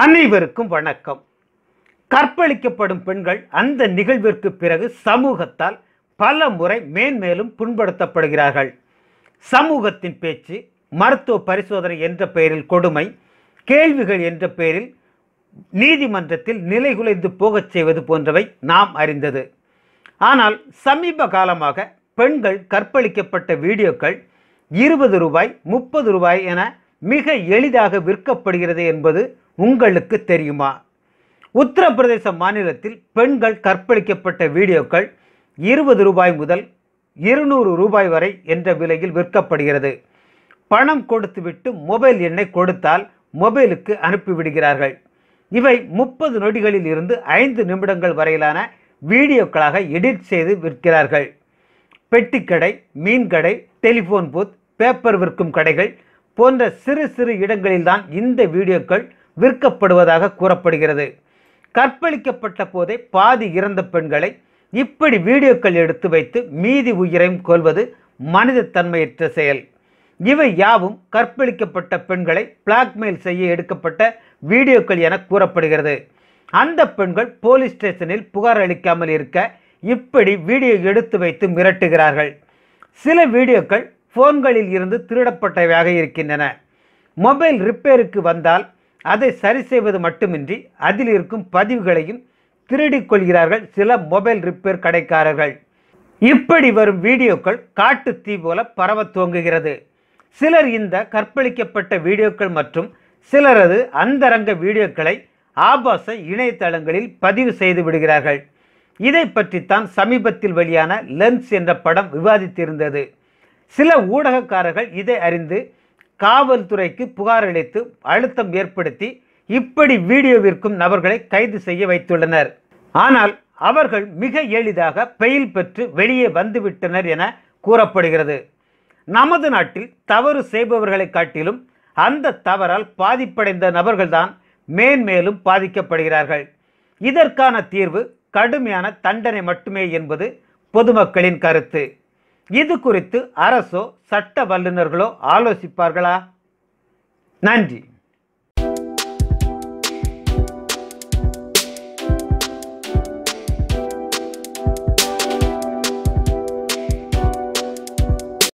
அனைவருக்கும் வணக்கம். கற்பழிக்கப்படும் பெண்கள் அந்த நிகழ்விற்கு பிறகு சமூகத்தால் பல முறை மேன்மேலும் புண்படுத்தப்படுகிறார்கள். சமூகத்தின் பேச்சு மருத்துவ பரிசோதனை என்ற பெயரில் கொடுமை கேள்விகள் என்ற பெயரில் நீதிமன்றத்தில் நிலைகுலைந்து போகச் செய்வது போன்றவை நாம் அறிந்தது. ஆனால் சமீப காலமாக பெண்கள் கற்பழிக்கப்பட்ட வீடியோக்கள் இருபது ரூபாய் முப்பது ரூபாய் என மிக எளிதாக விற்கப்படுகிறது என்பது உங்களுக்கு தெரியுமா? உத்தரப்பிரதேச மாநிலத்தில் பெண்கள் கற்பழிக்கப்பட்ட வீடியோக்கள் இருபது ரூபாய் முதல் இருநூறு ரூபாய் வரை என்ற விலையில் விற்கப்படுகிறது. பணம் கொடுத்துவிட்டு மொபைல் எண்ணை கொடுத்தால் மொபைலுக்கு அனுப்பிவிடுகிறார்கள். இவை முப்பது நொடிகளில் இருந்து ஐந்து நிமிடங்கள் வரையிலான வீடியோக்களாக எடிட் செய்து விற்கிறார்கள். பெட்டிக்கடை மீன்கடை டெலிஃபோன் பூத் பேப்பர் விற்கும் கடைகள் போன்ற சிறு சிறு இடங்களில்தான் இந்த வீடியோக்கள் விற்கப்படுவதாக கூறப்படுகிறது. கற்பழிக்கப்பட்ட போதே பாதி இறந்த பெண்களை இப்படி வீடியோக்கள் எடுத்து வைத்து மீதி உயிரையும் கொள்வது மனிதத்தன்மையற்ற செயல். இவை யாவும் கற்பழிக்கப்பட்ட பெண்களை பிளாக்மெயில் செய்ய எடுக்கப்பட்ட வீடியோக்கள் என கூறப்படுகிறது. அந்த பெண்கள் போலீஸ் ஸ்டேஷனில் புகார் அளிக்காமல் இருக்க இப்படி வீடியோ எடுத்து வைத்து மிரட்டுகிறார்கள். சில வீடியோக்கள் ஃபோன்களில் இருந்து திருடப்பட்டவையாக இருக்கின்றன. மொபைல் ரிப்பேருக்கு வந்தால் அதை சரி செய்வது மட்டுமின்றி அதில் இருக்கும் பதிவுகளையும் திருடிக் கொள்கிறார்கள் சில மொபைல் ரிப்பேர் கடைக்காரர்கள். இப்படி வரும் வீடியோக்கள் காட்டு தீ போல பரவ துவங்குகிறது. சிலர் இந்த கற்பழிக்கப்பட்ட வீடியோக்கள் மற்றும் சிலரது அந்தரங்க வீடியோக்களை ஆபாச இணையதளங்களில் பதிவு செய்து விடுகிறார்கள். இதை பற்றித்தான் சமீபத்தில் வெளியான லென்ஸ் என்ற படம் விவாதித்திருந்தது. சில ஊடகக்காரர்கள் இதை அறிந்து காவல்துறைக்கு புகார் அளித்து அழுத்தம் ஏற்படுத்தி இப்படி வீடியோ விற்கும் நபர்களை கைது செய்ய வைத்துள்ளனர். ஆனால் அவர்கள் மிக எளிதாக பெயில் பெற்று வெளியே வந்துவிட்டனர் என கூறப்படுகிறது. நமது நாட்டில் தவறு செய்பவர்களை காட்டிலும் அந்த தவறால் பாதிப்படைந்த நபர்கள்தான் மேன்மேலும் பாதிக்கப்படுகிறார்கள். இதற்கான தீர்வு கடுமையான தண்டனை மட்டுமே என்பது பொதுமக்களின் கருத்து. இது குறித்து அரசோ சட்ட வல்லுநர்களோ ஆலோசிப்பார்களா? நன்றி.